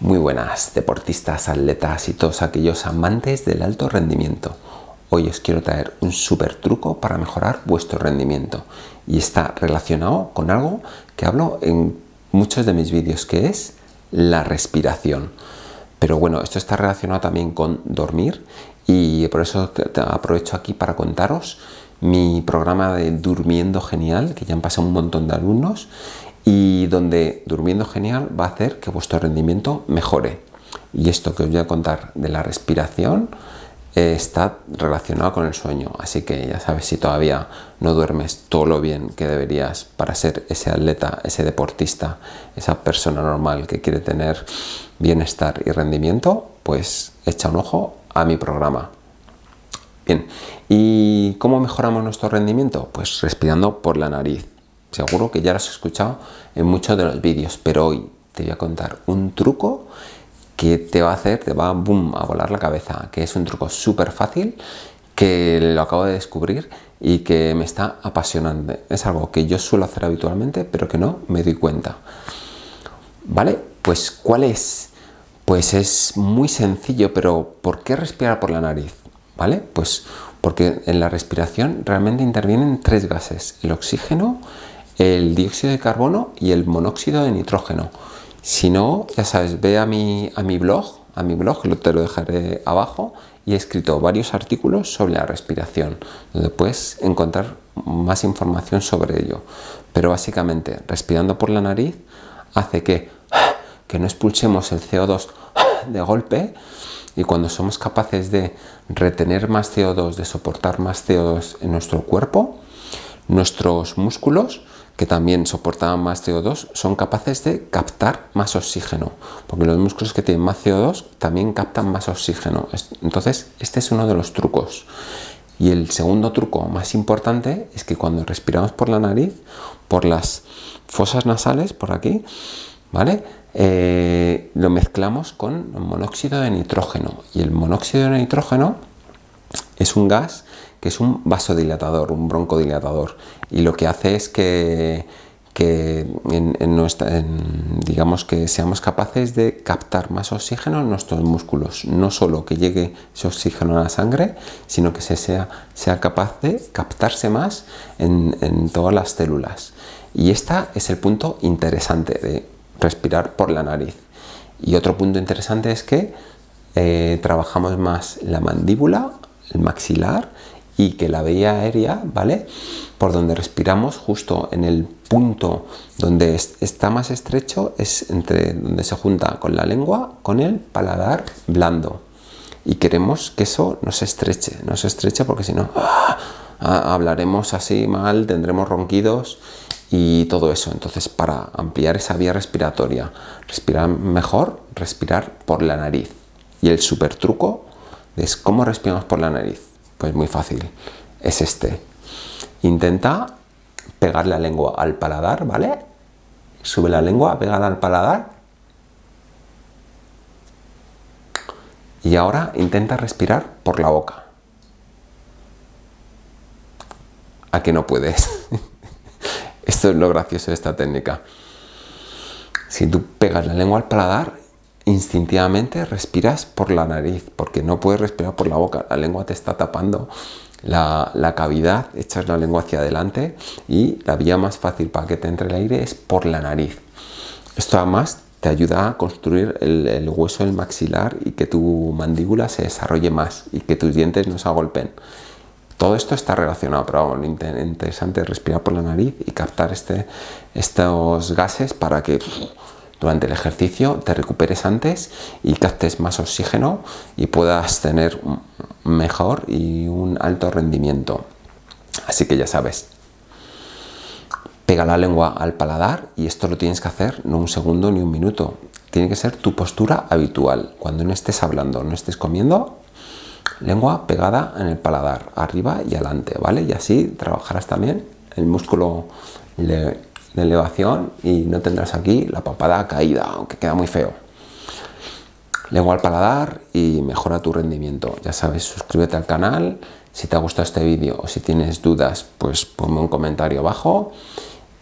Muy buenas, deportistas, atletas y todos aquellos amantes del alto rendimiento. Hoy os quiero traer un súper truco para mejorar vuestro rendimiento y está relacionado con algo que hablo en muchos de mis vídeos, que es la respiración. Pero bueno, esto está relacionado también con dormir y por eso aprovecho aquí para contaros mi programa de Durmiendo Genial, que ya han pasado un montón de alumnos y donde durmiendo genial va a hacer que vuestro rendimiento mejore. Y esto que os voy a contar de la respiración eh, está relacionado con el sueño. Así que ya sabes, si todavía no duermes todo lo bien que deberías para ser ese atleta, ese deportista, esa persona normal que quiere tener bienestar y rendimiento, pues echa un ojo a mi programa. Bien, ¿y cómo mejoramos nuestro rendimiento? Pues respirando por la nariz. Seguro que ya lo has escuchado en muchos de los vídeos, pero hoy te voy a contar un truco que te va a hacer, te va boom, a volar la cabeza, que es un truco súper fácil, que lo acabo de descubrir y que me está apasionando. Es algo que yo suelo hacer habitualmente, pero que no me doy cuenta. ¿Vale? Pues ¿cuál es? Pues es muy sencillo, pero ¿por qué respirar por la nariz? ¿Vale? Pues porque en la respiración realmente intervienen tres gases, el oxígeno, el dióxido de carbono y el monóxido de nitrógeno. Si no, ya sabes, ve a mi, a mi blog, a mi blog, te lo dejaré abajo, y he escrito varios artículos sobre la respiración, donde puedes encontrar más información sobre ello. Pero básicamente, respirando por la nariz hace que, que no expulsemos el CO2 de golpe y cuando somos capaces de retener más CO2, de soportar más CO2 en nuestro cuerpo, nuestros músculos que también soportaban más CO2 son capaces de captar más oxígeno, porque los músculos que tienen más CO2 también captan más oxígeno. Entonces, este es uno de los trucos. Y el segundo truco más importante es que cuando respiramos por la nariz, por las fosas nasales, por aquí, ¿vale? Eh, lo mezclamos con monóxido de nitrógeno. Y el monóxido de nitrógeno es un gas que es un vasodilatador, un broncodilatador, y lo que hace es que, digamos que seamos capaces de captar más oxígeno en nuestros músculos, no solo que llegue ese oxígeno a la sangre, sino que se sea, sea capaz de captarse más en, todas las células. Y este es el punto interesante de respirar por la nariz. Y otro punto interesante es que eh, trabajamos más la mandíbula, el maxilar y que la vía aérea, ¿vale? Por donde respiramos, justo en el punto donde está más estrecho, es entre donde se junta con la lengua con el paladar blando. Y queremos que eso no se estreche, no se estreche porque si no ¡ah! Ah, hablaremos así mal, tendremos ronquidos y todo eso. Entonces, para ampliar esa vía respiratoria, respirar mejor, respirar por la nariz. Y el super truco cómo respiramos por la nariz. Pues muy fácil, es este. Intenta pegar la lengua al paladar, ¿vale? Sube la lengua, pégala al paladar. Y ahora intenta respirar por la boca. ¿A que no puedes? Esto es lo gracioso de esta técnica. Si tú pegas la lengua al paladar, instintivamente respiras por la nariz, porque no puedes respirar por la boca, la lengua te está tapando la, cavidad, echas la lengua hacia adelante y la vía más fácil para que te entre el aire es por la nariz. Esto además te ayuda a construir el, hueso del maxilar y que tu mandíbula se desarrolle más y que tus dientes no se agolpen. Todo esto está relacionado, pero lo interesante es respirar por la nariz y captar este, estos gases para que durante el ejercicio te recuperes antes y captes más oxígeno y puedas tener mejor y un alto rendimiento. Así que ya sabes, pega la lengua al paladar y esto lo tienes que hacer no un segundo ni un minuto. Tiene que ser tu postura habitual. Cuando no estés hablando, no estés comiendo, lengua pegada en el paladar, arriba y adelante, ¿vale? Y así trabajarás también el músculo de elevación y no tendrás aquí la papada caída, aunque queda muy feo. Lengua al paladar y mejora tu rendimiento. Ya sabes, suscríbete al canal. Si te ha gustado este vídeo o si tienes dudas, pues ponme un comentario abajo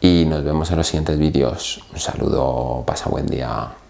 y nos vemos en los siguientes vídeos. Un saludo, pasa buen día.